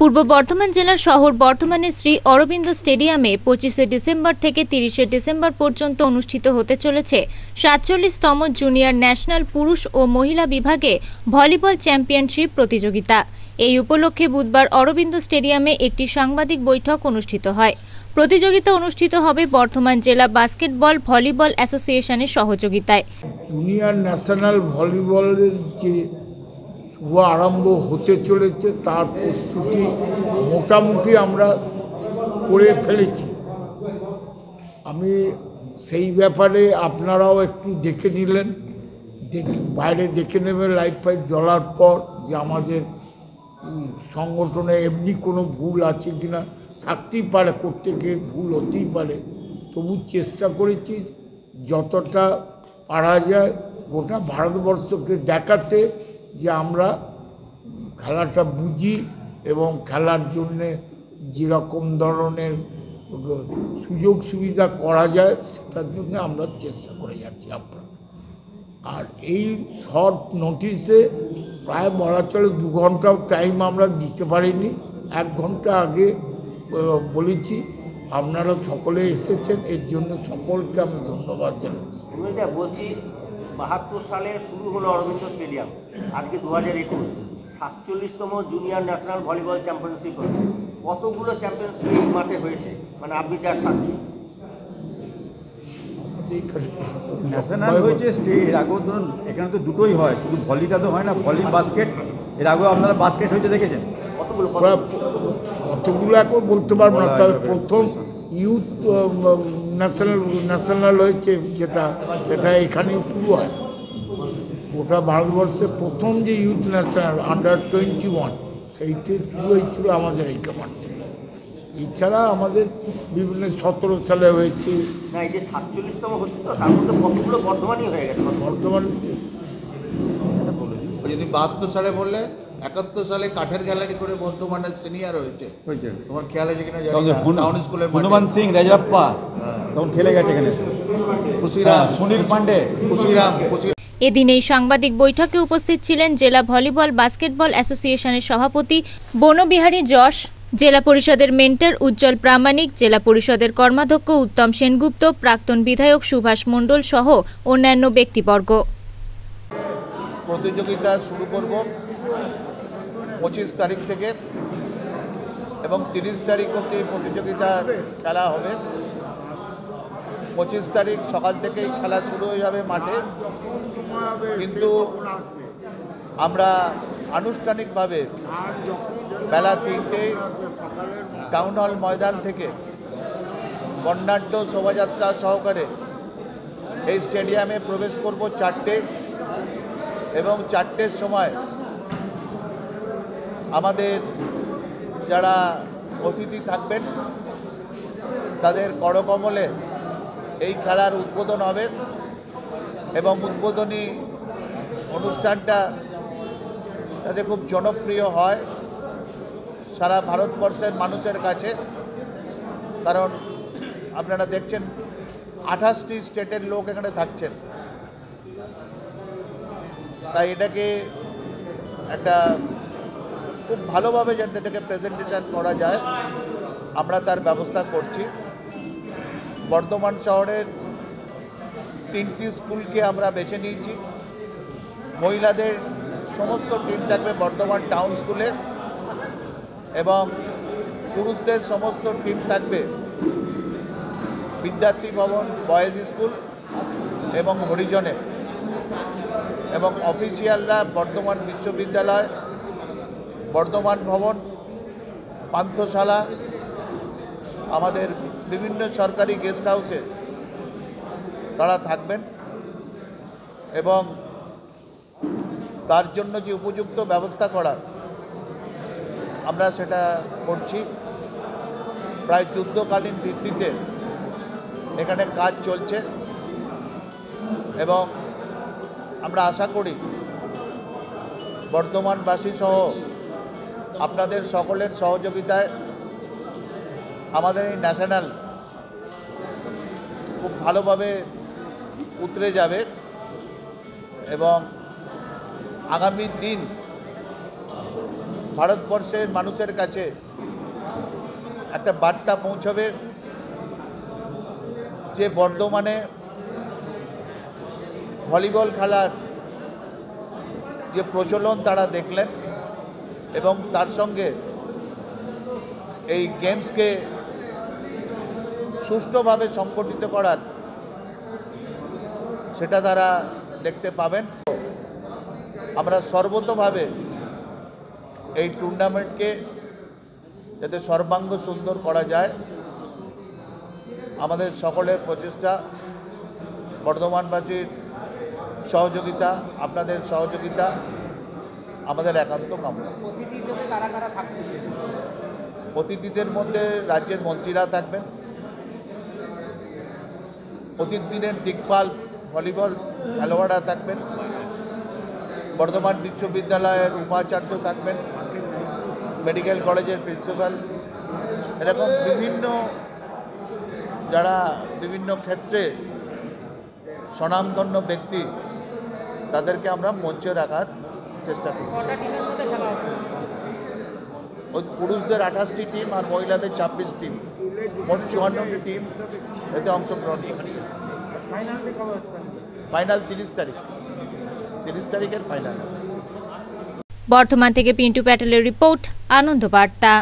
পূর্ব বর্ধমান জেলার শহর বর্ধমানের শ্রী অরবিন্দ স্টেডিয়ামে পঁচিশে ডিসেম্বর থেকে তিরিশে ডিসেম্বর পর্যন্ত অনুষ্ঠিত হতে চলেছে সাতচল্লিশতম জুনিয়র ন্যাশনাল পুরুষ ও মহিলা বিভাগে ভলিবল চ্যাম্পিয়নশিপ প্রতিযোগিতা। এই উপলক্ষে বুধবার অরবিন্দ স্টেডিয়ামে একটি সাংবাদিক বৈঠক অনুষ্ঠিত হয়। প্রতিযোগিতা অনুষ্ঠিত হবে বর্ধমান জেলা বাস্কেটবল ভলিবল অ্যাসোসিয়েশনের সহযোগিতায়। জুনিয়র ন্যাশনাল ভলিবলের যে শুভ আরম্ভ হতে চলেছে, তার প্রস্তুতি মোটামুটি আমরা করে ফেলেছি। আমি সেই ব্যাপারে আপনারাও একটু দেখে নিলেন, দেখ- বাইরে দেখে নেবেন লাইট ফাইট জ্বলার পর যে আমাদের সংগঠনে এমনি কোনো ভুল আছে কি না থাকতেই পারে করতে গিয়ে ভুল হতেই পারে। তবু চেষ্টা করেছি যতটা পারা যায়, গোটা ভারতবর্ষকে দেখাতে যে আমরা খেলাটা বুঝি এবং খেলার জন্যে যেরকম ধরনের সুযোগ সুবিধা করা যায়, সেটার জন্য আমরা চেষ্টা করে যাচ্ছি আপনার আর এই শর্ট নোটিশে প্রায় বলা চলে দু ঘন্টাও টাইম আমরা দিতে পারিনি। এক ঘণ্টা আগে বলেছি, আপনারা সকলে এসেছেন, এর জন্য সকলকে আমি ধন্যবাদ জানাচ্ছি। বলছি বাহাত্তর সালে শুরু হলো অরবিন্দ স্টেডিয়াম আজকে দু হাজার একুশ সাতচল্লিশতম জুনিয়র ন্যাশনাল ভলিবল চ্যাম্পিয়নশিপ হয়েছে কতগুলো চ্যাম্পিয়নশিপ এই মাঠে হয়েছে মানে আপনি যার সাথে ন্যাশনাল হয়েছে স্টে এর আগেও ধরুন এখানে তো দুটোই হয় শুধু ভলিটা তো হয় না ভলি বাস্কেট এর আগেও আপনারা বাস্কেট হয়েছে দেখেছেন কতগুলো কতগুলো এখন বলতে পারব না তবে প্রথম ইউথ ন্যাশনাল ন্যাশনাল হয়েছে যেটা সেটা এখানেই শুরু হয়। গোটা ভারতবর্ষে প্রথম যে youth national under twenty one সেইটি শুরু হয়েছিল আমাদের এই মাঠ থেকে এছাড়া আমাদের বিভিন্ন সতেরো সালে হয়েছে। না এই যে সাতচল্লিশতম হচ্ছে তো তার কতগুলো বর্ধমানই হয়ে গেছে? বর্তমানে ওই যদি বাহাত্তর সালে বললে একাত্তর সালে কাঠের গ্যালারি করে বর্ধমানের সিনিয়র হয়েছে। তোমার খেয়াল আছে কিনা টাউন স্কুলের হনুমান সিং রাজরাপ্পা তখন খেলে গেছে এখানে। খুশিরাম হ্যাঁ, সুনীল পান্ডে। খুশিরাম এদিন এই সাংবাদিক বৈঠকে উপস্থিত ছিলেন জেলা ভলিবল বাস্কেটবল অ্যাসোসিয়েশনের সভাপতি বনবিহারী যশ জেলা পরিষদের মেন্টর উজ্জ্বল প্রামাণিক জেলা পরিষদের কর্মাধ্যক্ষ উত্তম সেনগুপ্ত প্রাক্তন বিধায়ক সুভাষ মণ্ডল সহ অন্যান্য ব্যক্তিবর্গ। প্রতিযোগিতা শুরু করব। পঁচিশ তারিখ থেকে এবং তিরিশ তারিখ অবধি প্রতিযোগিতা খেলা হবে। পঁচিশ তারিখ সকাল থেকেই খেলা শুরু হয়ে যাবে মাঠে। কিন্তু আমরা আনুষ্ঠানিকভাবে বেলা তিনটে টাউন হল ময়দান থেকে বর্ণাঢ্য শোভাযাত্রা সহকারে এই স্টেডিয়ামে প্রবেশ করব চারটে এবং চারটের সময় আমাদের যারা অতিথি থাকবেন, তাদের করকমলে এই খেলার উদ্বোধন হবে এবং উদ্বোধনী অনুষ্ঠানটা যাতে খুব জনপ্রিয় হয় সারা ভারতবর্ষের মানুষের কাছে। কারণ আপনারা দেখছেন, আঠাশটি স্টেটের লোক এখানে থাকছেন। তাই এটাকে একটা খুব ভালোভাবে যাতে এটাকে প্রেজেন্টেশন করা যায়। আমরা তার ব্যবস্থা করছি। বর্ধমান শহরের তিনটি স্কুলকে আমরা বেছে নিয়েছি। মহিলাদের সমস্ত টিম থাকবে বর্ধমান টাউন স্কুলে এবং পুরুষদের সমস্ত টিম থাকবে বিদ্যার্থী ভবন বয়েজ স্কুল এবং হরিজনে এবং অফিসিয়ালরা বর্ধমান বিশ্ববিদ্যালয় বর্ধমান ভবন, পান্থশালা, আমাদের বিভিন্ন সরকারি গেস্ট হাউসে তারা থাকবেন এবং তার জন্য যে উপযুক্ত ব্যবস্থা করা আমরা সেটা করছি। প্রায় যুদ্ধকালীন ভিত্তিতে এখানে কাজ চলছে এবং আমরা আশা করি বর্ধমানবাসী সহ আপনাদের সকলের সহযোগিতায় আমাদের এই ন্যাশনাল খুব ভালোভাবে উতরে যাবে এবং আগামী দিন ভারতবর্ষের মানুষের কাছে একটা বার্তা পৌঁছবে যে বর্ধমানে ভলিবল খেলার যে প্রচলন তারা দেখলেন। এবং তার সঙ্গে এই গেমসকে সুষ্ঠুভাবে সংগঠিত করার সেটা তারা দেখতে পাবেন। আমরা সর্বতভাবে এই টুর্নামেন্টকে যাতে সর্বাঙ্গ সুন্দর করা যায়, আমাদের সকলের প্রচেষ্টা, বর্ধমানবাসীর সহযোগিতা, আপনাদের সহযোগিতা আমাদের একান্ত কামনা অতিথিদের মধ্যে রাজ্যের মন্ত্রীরা থাকবেন। প্রতিদিনের দিকপাল ভলিবল খেলোয়াড়রা থাকবেন। বর্ধমান বিশ্ববিদ্যালয়ের উপাচার্য থাকবেন। মেডিকেল কলেজের প্রিন্সিপাল। এরকম বিভিন্ন যারা বিভিন্ন ক্ষেত্রে স্বনামধন্য ব্যক্তি তাদেরকে আমরা মঞ্চে রাখার চেষ্টা করছি। পুরুষদের আঠাশটি টিম আর মহিলাদের ছাব্বিশ টিম মোট চুয়ান্নটি টিম এতে অংশগ্রহণ করছে। ফাইনাল তিরিশ তারিখ। তিরিশ তারিখের ফাইনাল বর্তমান থেকে পিন্টু প্যাটেলের রিপোর্ট আনন্দ বার্তা।